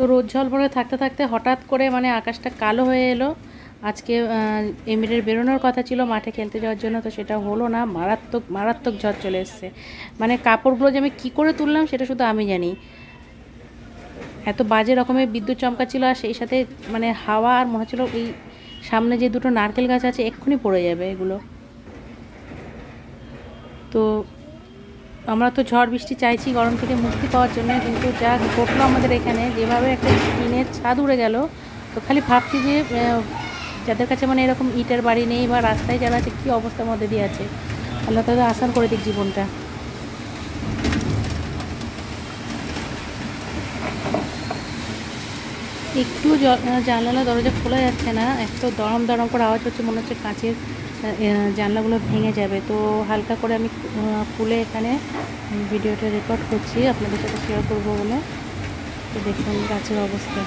তো রোদ ঝল পরে থাকতে থাকতে হঠাৎ করে মানে আকাশটা কালো হয়ে এলো। আজকে এমিরের বেরোনোর কথা ছিল, মাঠে খেলতে যাওয়ার জন্য, তো সেটা হলো না, মারাত্মক মারাত্মক ঝড় চলে এসছে। মানে কাপড়গুলো যে আমি কী করে তুললাম সেটা শুধু আমি জানি। এত বাজে রকমের বিদ্যুৎ চমকাচ্ছিল আর সেই সাথে মানে হাওয়া আর মনে হচ্ছিল এই সামনে যে দুটো নারকেল গাছ আছে, এক্ষুনি পড়ে যাবে এগুলো। তো আমরা তো ঝড় বৃষ্টি চাইছি, গরম থেকে মুক্তি পাওয়ার জন্য কিন্তু যা ঘটলো আমাদের এখানে, যেভাবে একটা টিনের ছাদ উড়ে গেল, তো খালি ভাবছি যে যাদের কাছে মানে এরকম ইটের বাড়ি নেই বা রাস্তায় যারা আছে, কী অবস্থার মধ্যে দিয়ে আছে? আল্লাহ তাদের আসান করে দিক জীবনটা। একটু জানলা দরজা খোলা যাচ্ছে না একটু দরম দরম করে আওয়াজ হচ্ছে, মনে হচ্ছে কাঁচের জানলাগুলো ভেঙে যাবে। তো হালকা করে আমি খুলে এখানে ভিডিওটা রেকর্ড করছি। আপনাদের সাথে শেয়ার করব বলে। তো দেখুন, গাছের অবস্থা।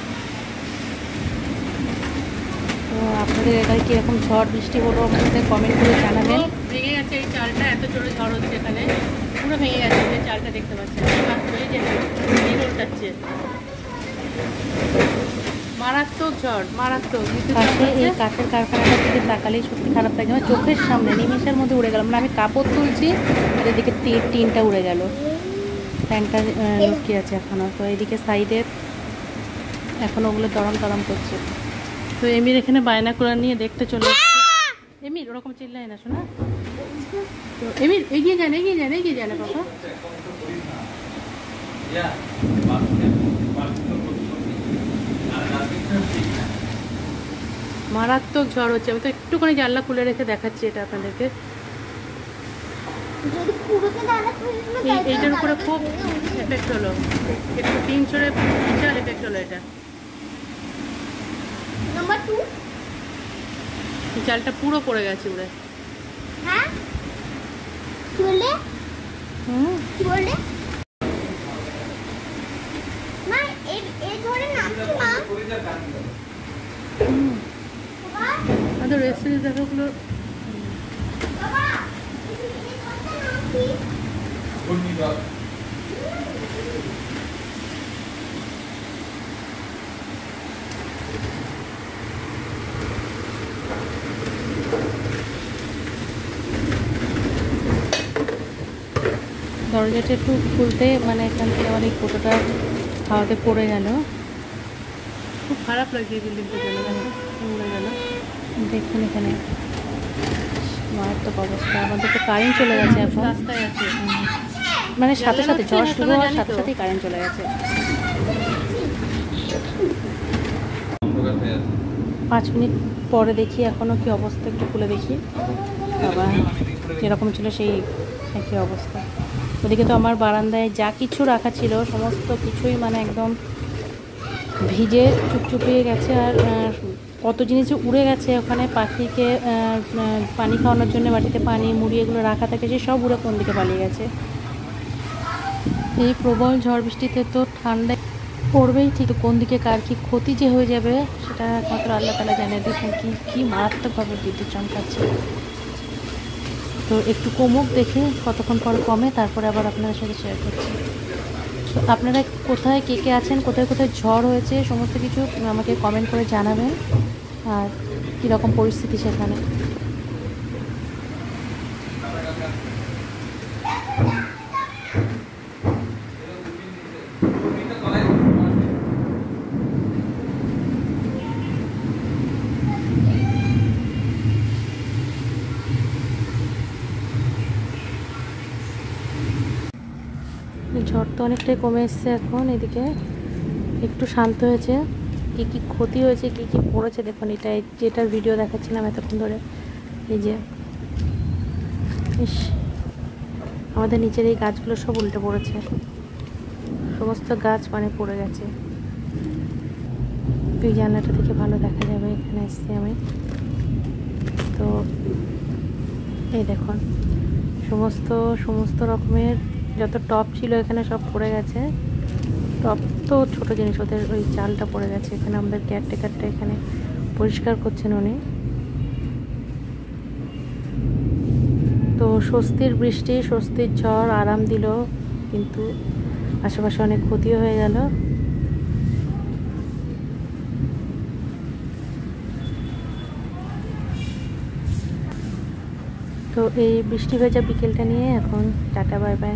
তো আপনাদের এখানে কীরকম ঝড়, বৃষ্টি হলো আমাদের কমেন্ট করে জানাবেন। ভেঙে গেছে এই চালটা, এত জোরে ঝড় হচ্ছে এখানে। পুরো ভেঙে গেছে চালটা দেখতে উল্টাচ্ছে মারাত্মক ঝড় মারাত্মক। পাশে এই কাঠের কারখানাটার দিকে তাকালেই সত্যি খারাপ লাগে। আমার চোখের সামনে নিমেষের মধ্যে উড়ে গেল। মানে আমি কাপড় তুলছি আর এদিকে টিনটা উড়ে গেল। ফ্যানটা লুকিয়ে আছে এখনও তো এদিকে সাইডে এখনও ওগুলো দরম তরম করছে। তো এমির এখানে বায়না করে নিয়ে দেখতে চলে এমির ওরকম চিল্লাই না শোনা? তো এমির এগিয়ে যান এগিয়ে যান এগিয়ে যান বাবা। মারাত্মক ঝড় হচ্ছে। আমি তো একটুখানি জানলা খুলে রেখে দেখাচ্ছি এটা আপনাদেরকে। এইটার উপরে খুব এফেক্ট হলো। একটু তিন ছড়ে বিশাল এফেক্ট হলো এটা। চালটা পুরো পড়ে গেছে উড়ে। হ্যাঁ? কি বললে? হুম। কি বললে মা এই এই ধরে নামছো না হুম বাবা আমাদের দেখাগুলো এই এই ধরে নামছি দরজাটা একটু খুলতে মানে এখান থেকে অনেক ফটোটা হাওয়াতে পড়ে গেল। খুব খারাপ লাগছে বিল্ডিংটা চলে গেল গেল দেখুন এখানে। মারাত্মক অবস্থা। আমাদের তো কারেন্ট চলে গেছে এখন। রাস্তায় আছে। মানে সাথে সাথে ঝড় শুরু হওয়ার সাথে সাথেই কারেন্ট চলে গেছে। পাঁচ মিনিট পরে দেখি এখনও কি অবস্থা একটু খুলে দেখি। আবার যেরকম ছিল সেই একই অবস্থা। ওদিকে তো আমার বারান্দায় যা কিছু রাখা ছিল সমস্ত কিছুই মানে একদম ভিজে চুপচুপিয়ে গেছে আর কত জিনিস উড়ে গেছে ওখানে, পাখিকে পানি খাওয়ানোর জন্য বাটিতে পানি, মুড়ি এগুলো রাখা থাকে, সে সব উড়ে কোন দিকে পালিয়ে গেছে? এই প্রবল ঝড় বৃষ্টিতে তো ঠান্ডা পড়বেই ঠিক কোন দিকে কার কি ক্ষতি যে হয়ে যাবে, সেটা একমাত্র আল্লাহ তালা জানে। দেখুন কি কি মারাত্মকভাবে বিদ্যুৎ চমকাচ্ছে। তো একটু কমুক দেখে, কতক্ষণ পর কমে, তারপরে আবার আপনাদের সাথে শেয়ার করছি। আপনারা কোথায় কে কে আছেন, কোথায় কোথায় ঝড় হয়েছে, সমস্ত কিছু আমাকে কমেন্ট করে জানাবেন। আর কীরকম পরিস্থিতি সেখানে? ঝড় তো অনেকটাই কমে এসছে এখন, এদিকে একটু শান্ত হয়েছে। কী কী ক্ষতি হয়েছে, কী কী পড়েছে, দেখুন এটা যেটার ভিডিও দেখাচ্ছিলাম এতক্ষণ ধরে। এই যে, ইস, আমাদের নিচের এই গাছগুলো সব উল্টে পড়েছে। সমস্ত গাছ মানে পড়ে গেছে। তুই জানলাটা থেকে ভালো দেখা যাবে, এখানে এসছি আমি। তো, এই দেখুন, সমস্ত সমস্ত রকমের যত টপ ছিল এখানে সব পড়ে গেছে। টপ তো ছোটো জিনিস, ওদের ওই চালটা পড়ে গেছে। এখানে আমাদের কেয়ারটেকারটা এখানে পরিষ্কার করছেন উনি। তো স্বস্তির বৃষ্টি, স্বস্তির ঝড়, আরাম দিল, কিন্তু আশেপাশে অনেক ক্ষতিও হয়ে গেল। তো এই বৃষ্টি ভেজা বিকেলটা নিয়ে এখন টাটা, বাই বাই।